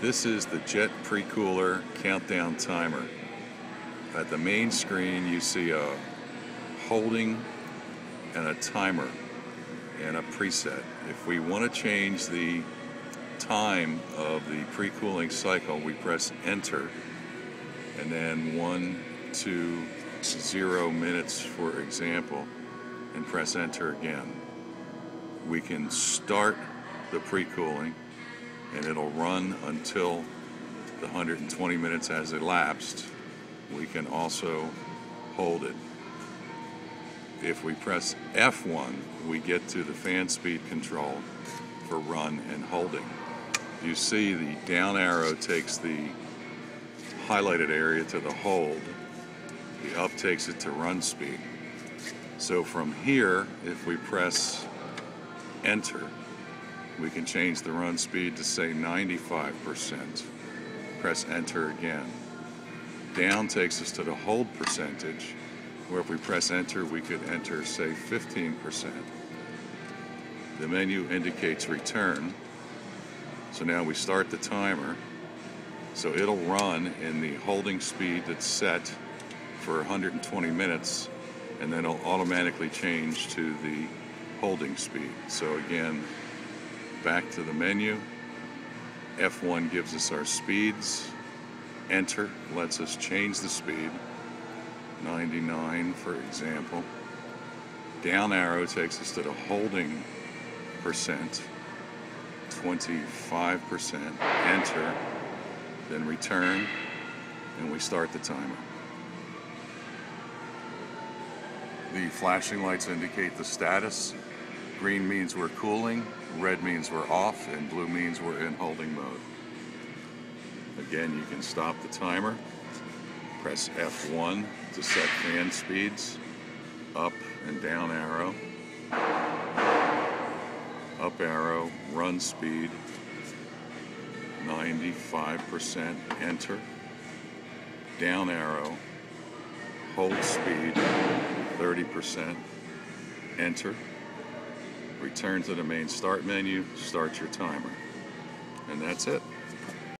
This is the Jet pre-cooler countdown timer. At the main screen you see a holding and a timer and a preset. If we want to change the time of the pre-cooling cycle, we press enter and then one, two, zero minutes for example and press enter again. We can start the pre-cooling and it'll run until the 120 minutes has elapsed. We can also hold it. If we press F1, we get to the fan speed control for run and holding. You see the down arrow takes the highlighted area to the hold. The up takes it to run speed. So from here, if we press enter, we can change the run speed to say 95%. Press enter again. Down takes us to the hold percentage, where if we press enter, we could enter, say, 15%. The menu indicates return. So now we start the timer. So it'll run in the holding speed that's set for 120 minutes, and then it'll automatically change to the holding speed. So again, back to the menu. F1 gives us our speeds. Enter lets us change the speed. 99 for example. Down arrow takes us to the holding percent. 25%. Enter. Then return. And we start the timer. The flashing lights indicate the status. Green means we're cooling, red means we're off, and blue means we're in holding mode. Again, you can stop the timer. Press F1 to set fan speeds, up and down arrow. Up arrow, run speed, 95%, enter. Down arrow, hold speed, 30%, enter. Return to the main start menu, start your timer. And that's it.